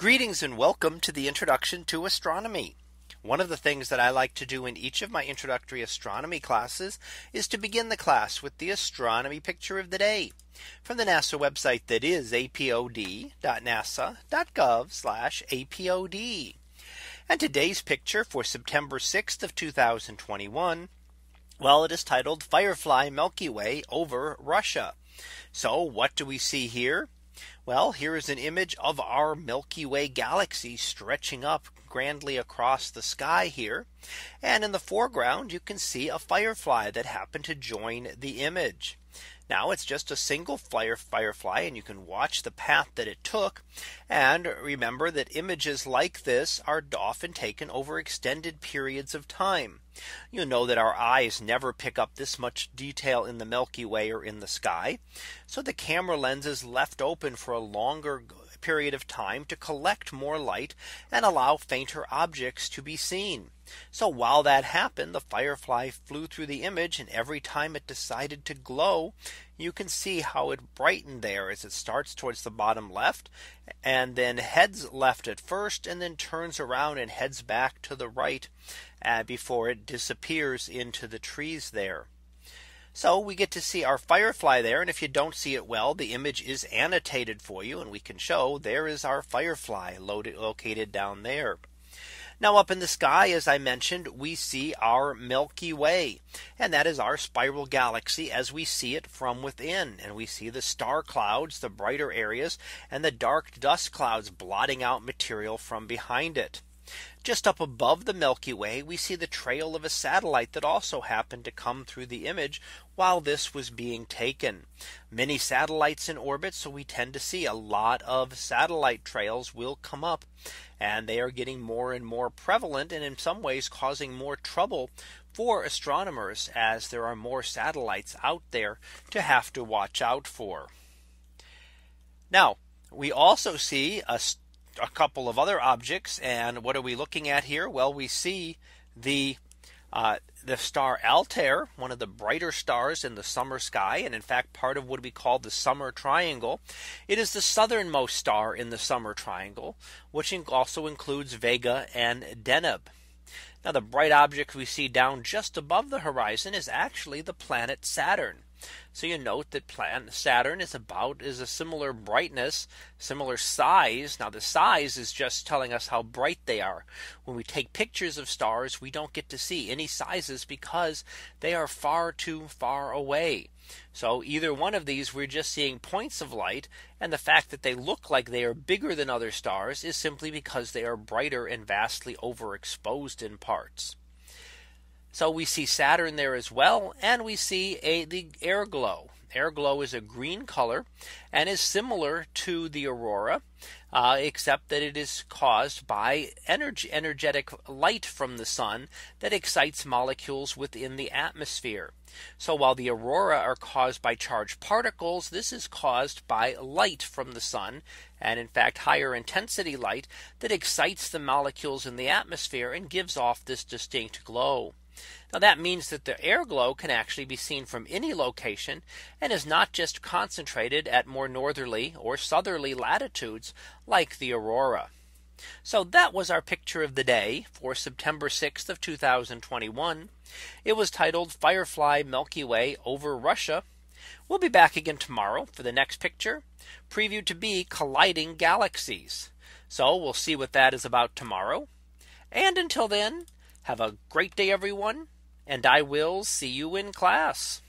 Greetings and welcome to the introduction to astronomy. One of the things that I like to do in each of my introductory astronomy classes is to begin the class with the astronomy picture of the day from the NASA website that is apod.nasa.gov apod. And today's picture for September 6th of 2021. Well, it is titled Firefly Milky Way over Russia. So what do we see here? Well, here is an image of our Milky Way galaxy stretching up grandly across the sky here. And in the foreground, you can see a firefly that happened to join the image. Now it's just a single fire firefly and you can watch the path that it took. And remember that images like this are often taken over extended periods of time. You know that our eyes never pick up this much detail in the Milky Way or in the sky. So the camera lens is left open for a longer period of time to collect more light and allow fainter objects to be seen. So while that happened, the firefly flew through the image and every time it decided to glow, you can see how it brightened there as it starts towards the bottom left and then heads left at first and then turns around and heads back to the right uh, before it disappears into the trees there. So we get to see our firefly there. And if you don't see it well, the image is annotated for you. And we can show there is our firefly loaded located down there. Now up in the sky, as I mentioned, we see our Milky Way. And that is our spiral galaxy as we see it from within. And we see the star clouds, the brighter areas, and the dark dust clouds blotting out material from behind it. Just up above the Milky Way, we see the trail of a satellite that also happened to come through the image while this was being taken. Many satellites in orbit. So we tend to see a lot of satellite trails will come up and they are getting more and more prevalent and in some ways causing more trouble for astronomers as there are more satellites out there to have to watch out for. Now we also see a a couple of other objects. And what are we looking at here? Well, we see the uh, the star Altair, one of the brighter stars in the summer sky, and in fact, part of what we call the summer triangle. It is the southernmost star in the summer triangle, which also includes Vega and Deneb. Now, the bright object we see down just above the horizon is actually the planet Saturn. So you note that planet Saturn is about is a similar brightness, similar size. Now the size is just telling us how bright they are. When we take pictures of stars, we don't get to see any sizes because they are far too far away. So either one of these we're just seeing points of light and the fact that they look like they are bigger than other stars is simply because they are brighter and vastly overexposed in parts. So we see Saturn there as well. And we see a the air glow. Air glow is a green color and is similar to the aurora, uh, except that it is caused by energy, energetic light from the sun that excites molecules within the atmosphere. So while the aurora are caused by charged particles, this is caused by light from the sun. And in fact, higher intensity light that excites the molecules in the atmosphere and gives off this distinct glow. Now that means that the air glow can actually be seen from any location and is not just concentrated at more northerly or southerly latitudes like the aurora. So that was our picture of the day for September 6th of 2021. It was titled Firefly Milky Way over Russia. We'll be back again tomorrow for the next picture previewed to be colliding galaxies. So we'll see what that is about tomorrow. And until then, have a great day, everyone, and I will see you in class.